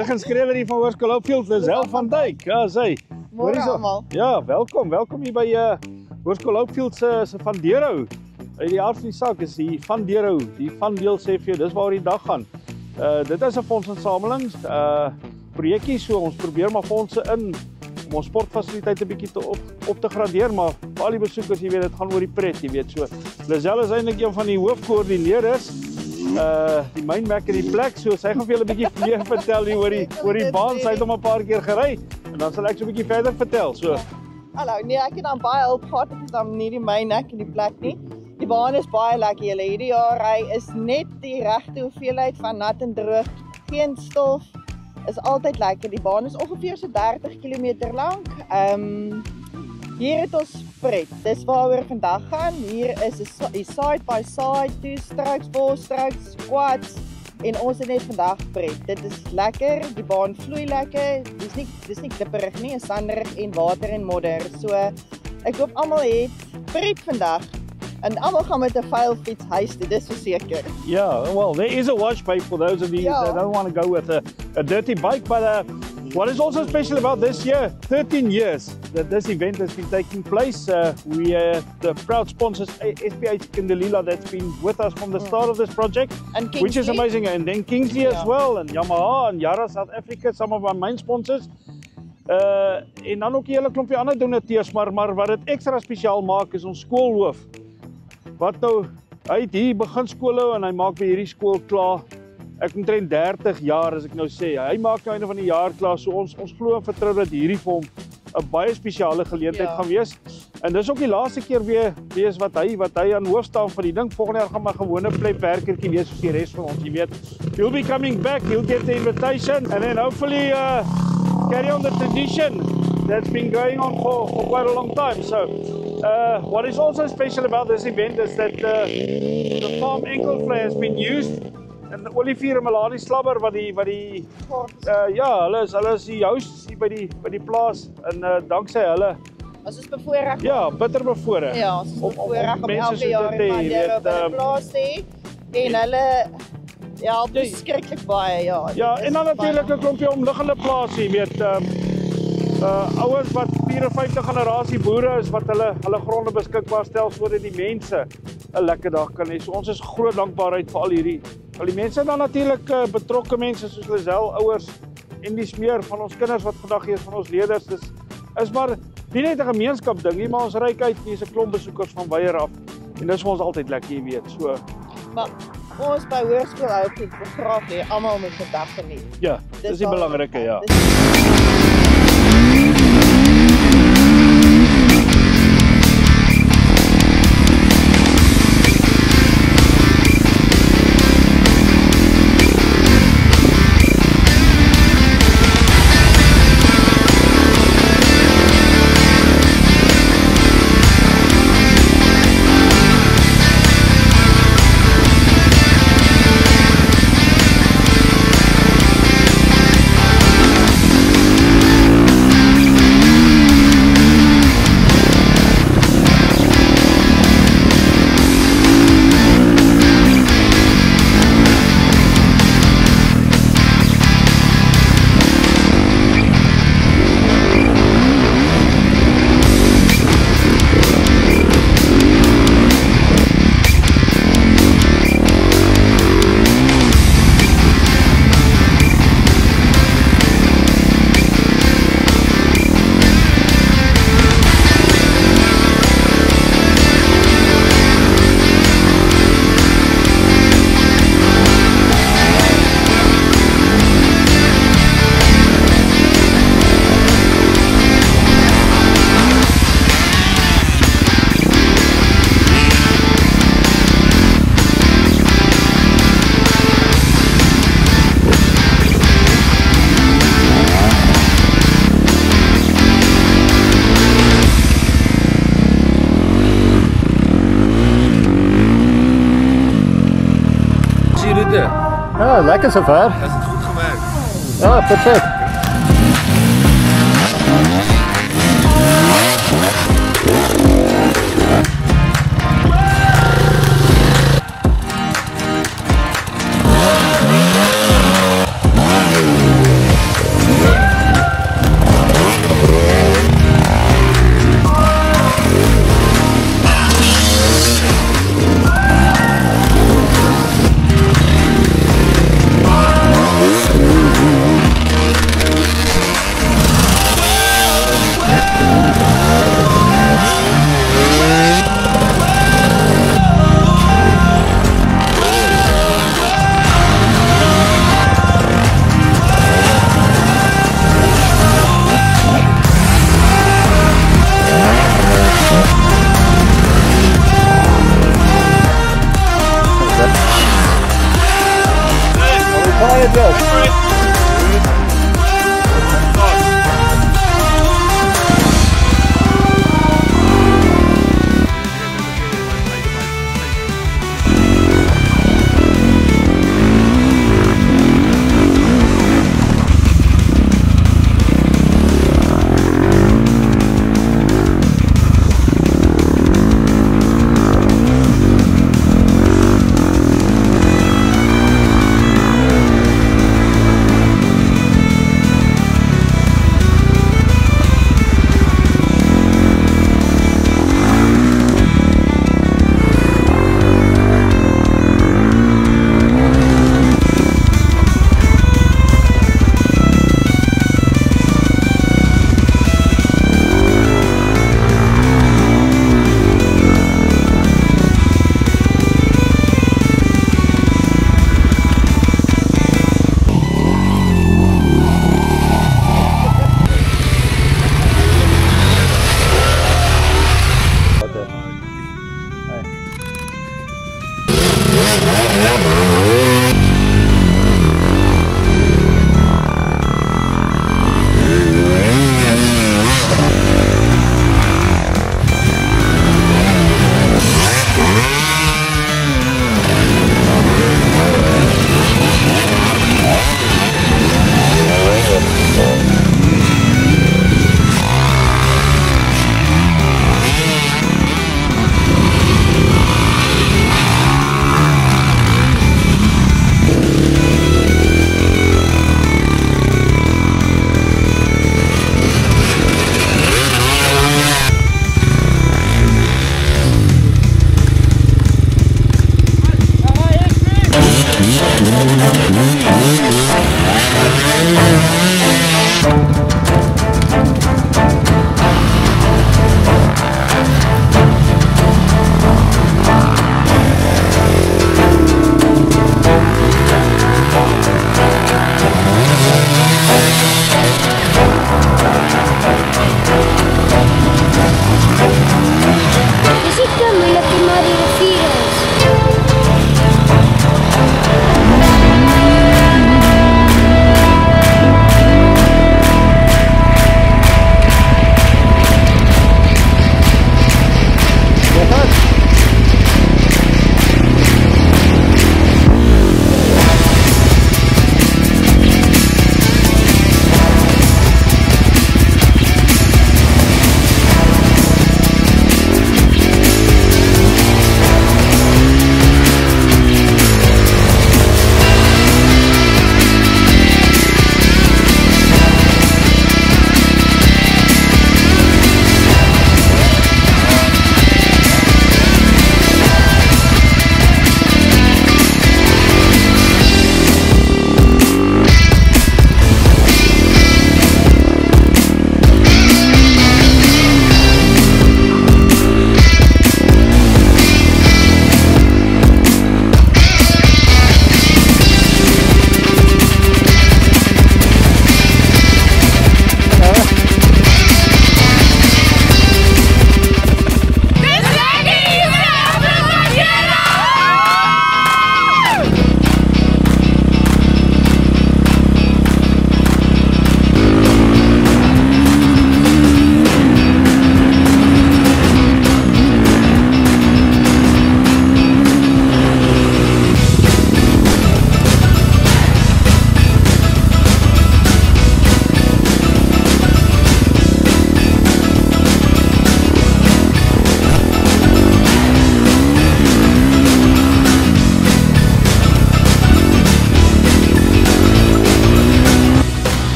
Jurgen skrywer hier van Hoërskool Hopefield, Lisel van Dijk. Ja, sy. Môre almal. Ja, welkom. Welkom hier by uh Hoërskool Hopefield se se van Deurhou. Uit die aard van die saak is die van Deurhou. Die van deel sê vir jou, dis waar die dag gaan. Uh dit is 'n fondsinsameling, uh projekkie so ons probeer maar fondse in om ons sportfasiliteite bietjie te op op te gradeer, maar al die besoekers, jy weet, dit gaan oor die pret, jy weet so. Lisel is eintlik een van die hoofkoördineerders uh die mynmerk in die plek so sy gaan vir julle 'n bietjie meer vertel hier oor die oor die baan sy het hom 'n paar keer gery en dan sal ek so 'n bietjie verder vertel so Hallo, nee, ek het dan baie hulp gehad, ek is dan nie die my nek in die plek nie. Die baan is baie lekker. Julle hierdie jaar ry is net die regte hoeveelheid van nat en droog. Geen stof. Is altyd lekker. Die baan is ongeveer so 30 km lank. Ehm um, hier het ons pret. Dis waaroor vandag gaan. Hier is 'n side by side, two strokes, four strokes, squats en ons het net vandag pret. Dit is lekker. Die baan vloei lekker. Dis nie dis nie klipperig nie, is sanderig en water en modder. So ek hoop almal het pret vandag. En almal gaan met 'n vuil fiets huis toe, dis verseker. yeah well there is a wash bay for those of you Yeah. that don't want to go with a, a dirty bike but uh what is also special about this year 13 years that this event has been taking place uh, we uh, the proud sponsors SPH Kindalila that's been with us from the start of this project En which is Kingsley? amazing. And then Kingsley as Yeah. well, and Yamaha and Yara South Africa, some of our main sponsors. Uh en dan ook 'n hele klompie ander donateurs, maar maar wat dit ekstra spesiaal maak is ons skoolhoof. Wat nou hy het hier begin skoolhou en hy maak by hierdie skool klaar. Ek omtrent 30 jaar as ek nou sê. Hy maak nou einde van die jaar klaar. So ons ons glo en vertrou dat hierdie vir hom 'n baie spesiale geleentheid Ja. gaan wees. En dis ook die laaste keer weer wees wat hy wat hy aan hoof staan van die ding. Volgende jaar gaan maar gewone plekwerkertjie wees soos die res van ons, jy weet. He'll be coming back. He'll get the invitation and then hopefully uh carry on the tradition that's been going on for, for quite a long time. So uh what is also special about this event is that uh, the farm ankle flare has been used en Olivier en Melanie Slabber wat die wat die uh ja, hulle is hulle is die hosts hier by die by die plaas en uh danksy hulle Ons is bevoorreg. ja, bitter bevoorreg. Ja, ons is Om- om- bevoorreg om om mense elke jaar te in hê, Mandela weet, by ehm, die plaas te. En hulle ja, beskiklik baie, ja. Ja, en dan natuurlik 'n klompie omliggende plase, jy weet, ehm uh ouers wat 54 generasie boere is wat hulle hulle gronde beskikbaar stel sodat die mense 'n lekker dag kan hê. So ons is groot dankbaarheid vir al hierdie al die mense en dan natuurlik uh, betrokke mense soos Lisel, ouers en die smeer van ons kinders wat vandag hier is van ons leerders. Dis is maar nie net 'n gemeenskap ding nie, maar ons reik uit hier's 'n klomp besoekers van weier af. En dis vir ons altyd lekker, jy weet. So Maar ons by hoërskool hou dit graag hê almal moet vandag geniet. ja, dis die waar- belangrike, ja. Dis- Ja, lekker sover. Is dit goed gewerk? Ja, perfek.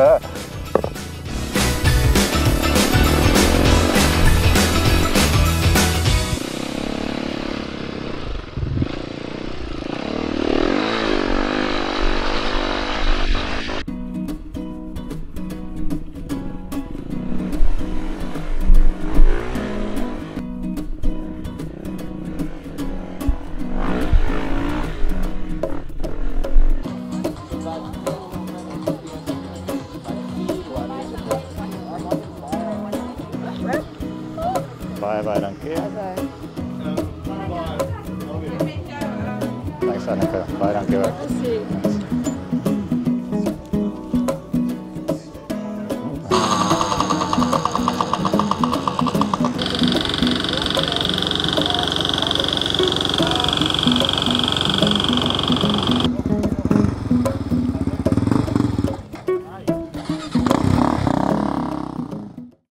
her. Thanks Anneke. Baie dankie ook.